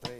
tres,